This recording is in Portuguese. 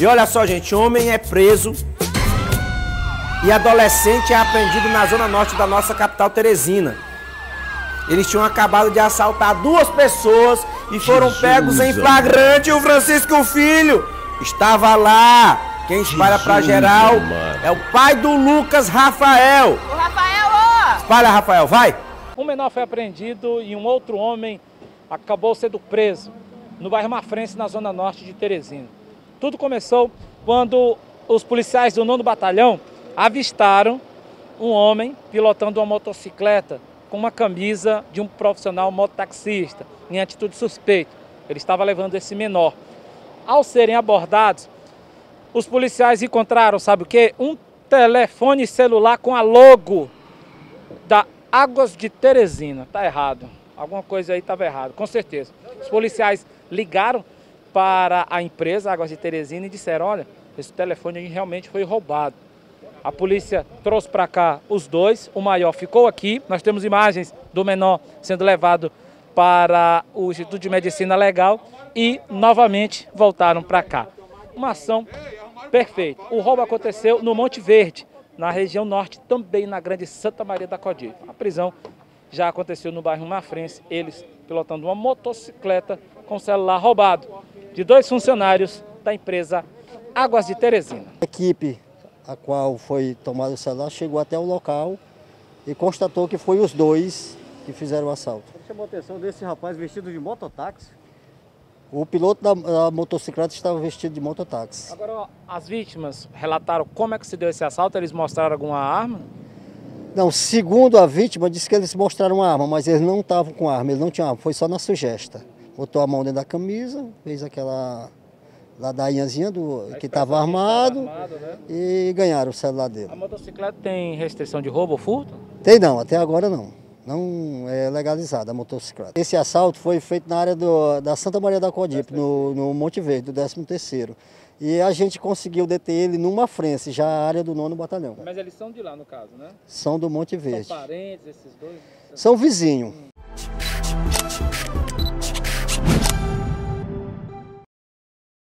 E olha só, gente, homem é preso e adolescente é apreendido na zona norte da nossa capital Teresina. Eles tinham acabado de assaltar duas pessoas e foram Jesus, pegos em flagrante. O Francisco Filho estava lá. Quem espalha pra Jesus, geral é o pai do Lucas Rafael. O Rafael, ó! Espalha, Rafael, vai. Um menor foi apreendido e um outro homem acabou sendo preso no bairro Mafrense, na zona norte de Teresina. Tudo começou quando os policiais do 9 Batalhão avistaram um homem pilotando uma motocicleta com uma camisa de um profissional mototaxista, em atitude suspeita. Ele estava levando esse menor. Ao serem abordados, os policiais encontraram, sabe o quê? Um telefone celular com a logo da Águas de Teresina. Tá errado. Alguma coisa aí estava errado, com certeza. Os policiais ligaram para a empresa Águas de Teresina e disseram: olha, esse telefone realmente foi roubado. A polícia trouxe para cá os dois, o maior ficou aqui. Nós temos imagens do menor sendo levado para o Instituto de Medicina Legal e novamente voltaram para cá. Uma ação perfeita. O roubo aconteceu no Monte Verde, na região norte, também na Grande Santa Maria da Codilha. A prisão já aconteceu no bairro Mafrense, eles pilotando uma motocicleta com celular roubado de dois funcionários da empresa Águas de Teresina. A equipe a qual foi tomado o celular chegou até o local e constatou que foi os dois que fizeram o assalto. Chamou a atenção desse rapaz vestido de mototáxi. O piloto da, da motocicleta estava vestido de mototáxi. Agora, as vítimas relataram como é que se deu esse assalto, eles mostraram alguma arma? Não, segundo a vítima, disse que eles mostraram a arma, mas eles não estavam com arma, eles não tinham arma, foi só na sugesta. Botou a mão dentro da camisa, fez aquela ladainhazinha do que estava armado né? e ganharam o celular dele. A motocicleta tem restrição de roubo ou furto? Tem não, até agora não. Não é legalizada a motocicleta. Esse assalto foi feito na área do- da Santa Maria da Codipe, no, no Monte Verde, do 13º. E a gente conseguiu deter ele numa frente, já a área do nono batalhão. Mas eles são de lá, no caso, né? São do Monte Verde. São parentes, esses dois? São vizinhos.